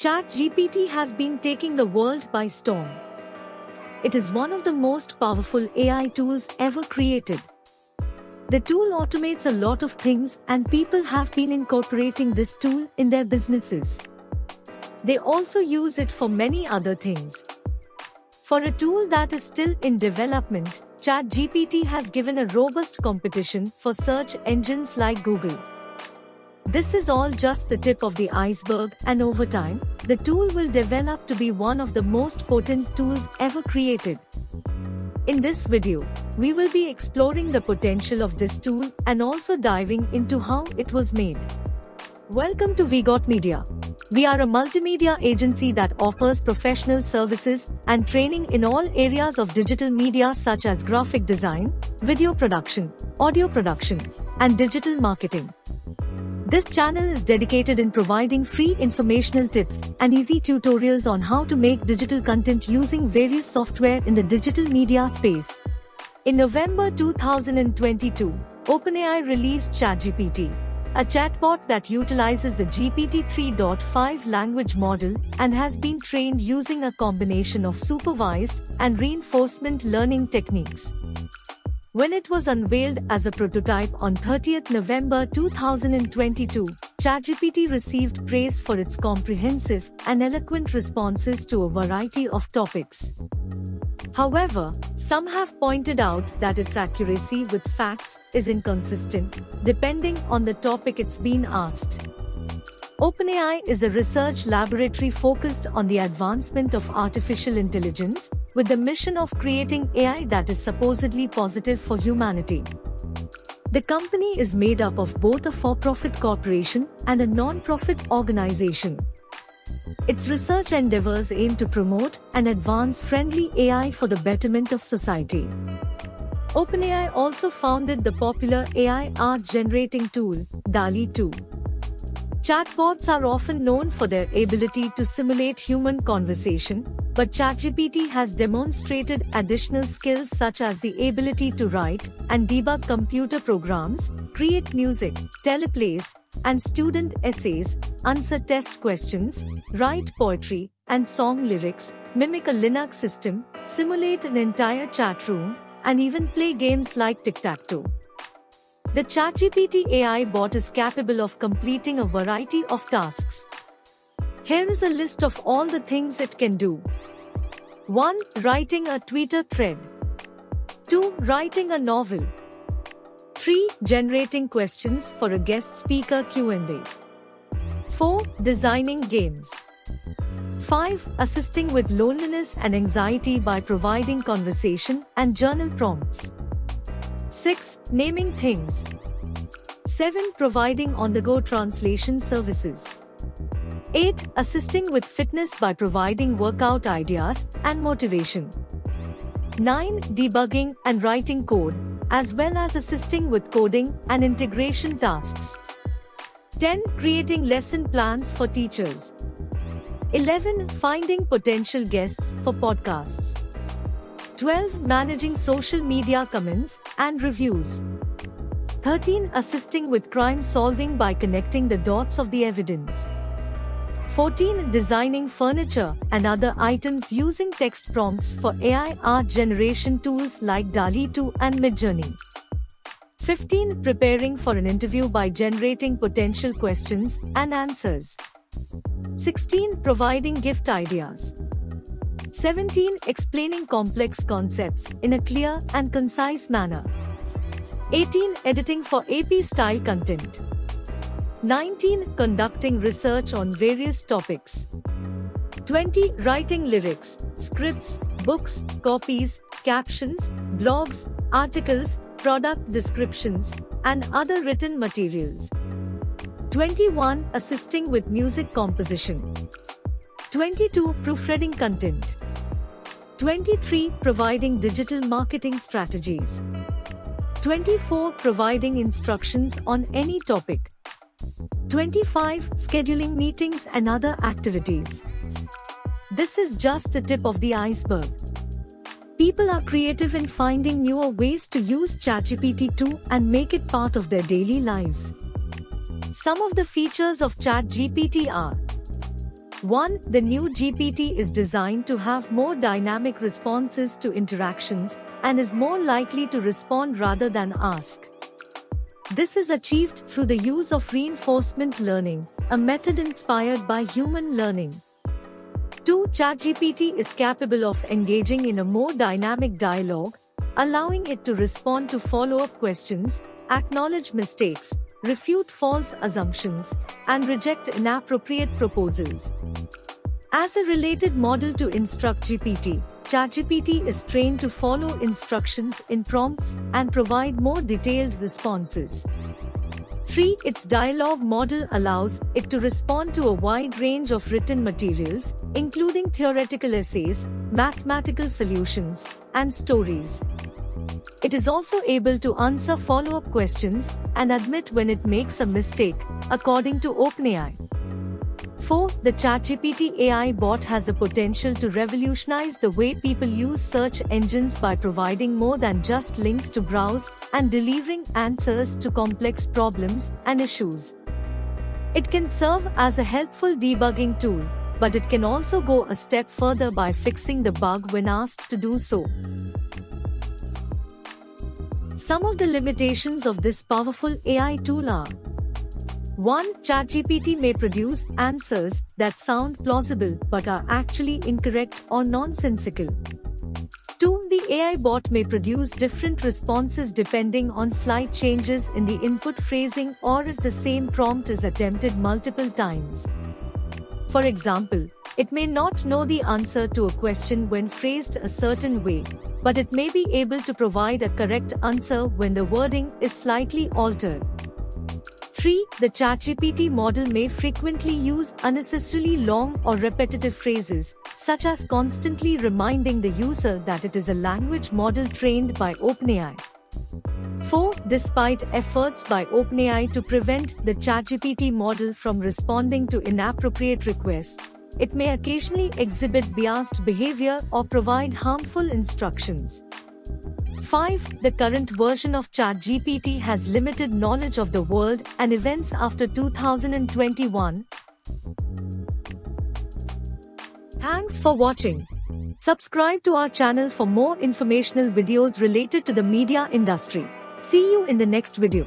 ChatGPT has been taking the world by storm. It is one of the most powerful AI tools ever created. The tool automates a lot of things, and people have been incorporating this tool in their businesses. They also use it for many other things. For a tool that is still in development, ChatGPT has given a robust competition for search engines like Google. This is all just the tip of the iceberg, and over time, the tool will develop to be one of the most potent tools ever created. In this video, we will be exploring the potential of this tool and also diving into how it was made. Welcome to WeGot Media. We are a multimedia agency that offers professional services and training in all areas of digital media such as graphic design, video production, audio production, and digital marketing. This channel is dedicated in providing free informational tips and easy tutorials on how to make digital content using various software in the digital media space. In November 2022, OpenAI released ChatGPT, a chatbot that utilizes the GPT 3.5 language model and has been trained using a combination of supervised and reinforcement learning techniques. When it was unveiled as a prototype on 30th November 2022, ChatGPT received praise for its comprehensive and eloquent responses to a variety of topics. However, some have pointed out that its accuracy with facts is inconsistent, depending on the topic it's been asked. OpenAI is a research laboratory focused on the advancement of artificial intelligence, with the mission of creating AI that is supposedly positive for humanity. The company is made up of both a for profit corporation and a non profit organization. Its research endeavors aim to promote and advance friendly AI for the betterment of society. OpenAI also founded the popular AI art generating tool, DALL-E 2. Chatbots are often known for their ability to simulate human conversation, but ChatGPT has demonstrated additional skills such as the ability to write and debug computer programs, create music, teleplays, and student essays, answer test questions, write poetry and song lyrics, mimic a Linux system, simulate an entire chat room, and even play games like tic-tac-toe. The ChatGPT AI bot is capable of completing a variety of tasks. Here is a list of all the things it can do. 1. Writing a Twitter thread. 2. Writing a novel. 3. Generating questions for a guest speaker Q&A. 4. Designing games. 5. Assisting with loneliness and anxiety by providing conversation and journal prompts. 6. Naming things. 7. Providing on the go translation services. 8. Assisting with fitness by providing workout ideas and motivation. 9. Debugging and writing code, as well as assisting with coding and integration tasks. 10. Creating lesson plans for teachers. 11. Finding potential guests for podcasts. 12. Managing social media comments and reviews. 13. Assisting with crime solving by connecting the dots of the evidence. 14. Designing furniture and other items using text prompts for AI art generation tools like DALL-E 2 and Midjourney. 15. Preparing for an interview by generating potential questions and answers. 16. Providing gift ideas. 17. Explaining complex concepts in a clear and concise manner. 18. Editing for AP style content. 19. Conducting research on various topics. 20. Writing lyrics, scripts, books, copies, captions, blogs, articles, product descriptions, and other written materials. 21. Assisting with music composition. 22. Proofreading content. 23. Providing digital marketing strategies. 24. Providing instructions on any topic. 25. Scheduling meetings and other activities. This is just the tip of the iceberg. People are creative in finding newer ways to use ChatGPT 2 and make it part of their daily lives. Some of the features of ChatGPT are 1. The new GPT is designed to have more dynamic responses to interactions and is more likely to respond rather than ask. This is achieved through the use of reinforcement learning, a method inspired by human learning. 2. ChatGPT is capable of engaging in a more dynamic dialogue, allowing it to respond to follow-up questions, acknowledge mistakes, refute false assumptions, and reject inappropriate proposals. As a related model to InstructGPT, ChatGPT is trained to follow instructions in prompts and provide more detailed responses. 3. Its dialogue model allows it to respond to a wide range of written materials, including theoretical essays, mathematical solutions, and stories. It is also able to answer follow-up questions and admit when it makes a mistake, according to OpenAI. 4. The ChatGPT AI bot has the potential to revolutionize the way people use search engines by providing more than just links to browse and delivering answers to complex problems and issues. It can serve as a helpful debugging tool, but it can also go a step further by fixing the bug when asked to do so. Some of the limitations of this powerful AI tool are 1. ChatGPT may produce answers that sound plausible but are actually incorrect or nonsensical. 2. The AI bot may produce different responses depending on slight changes in the input phrasing or if the same prompt is attempted multiple times. For example, it may not know the answer to a question when phrased a certain way, but it may be able to provide a correct answer when the wording is slightly altered. 3. The ChatGPT model may frequently use unnecessarily long or repetitive phrases, such as constantly reminding the user that it is a language model trained by OpenAI. 4. Despite efforts by OpenAI to prevent the ChatGPT model from responding to inappropriate requests, it may occasionally exhibit biased behavior or provide harmful instructions. 5. The current version of ChatGPT has limited knowledge of the world and events after 2021. Thanks for watching. Subscribe to our channel for more informational videos related to the media industry. See you in the next video.